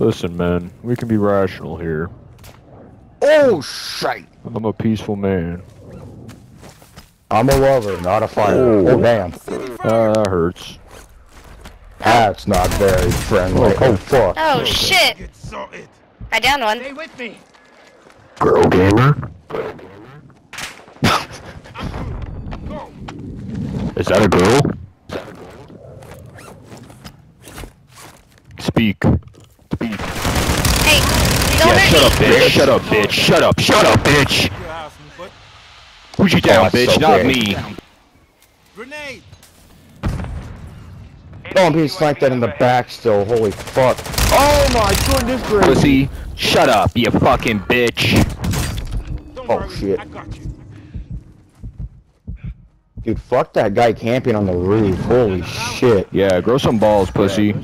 Listen, man, we can be rational here. Oh, shit! I'm a peaceful man. I'm a lover, not a fighter. Oh. Oh, damn. Ah, that hurts. That's not very friendly. Okay. Oh, fuck. Oh shit! I downed one. Stay with me. Girl gamer? Go. Is that a girl? Speak. Speak. Hey, don't Yeah, shut up, bitch. Shut up, bitch. Shut up. Shut up, bitch. Your house, Who's you down, oh, that's bitch? so Not me. grenade. Oh, I'm being sniped at in the back still. Holy fuck. Oh my goodness gracious. Pussy. Shut up, you fucking bitch. Don't Oh, worry. shit. I got you. Dude, fuck that guy camping on the roof. Holy shit. Yeah, grow some balls, pussy.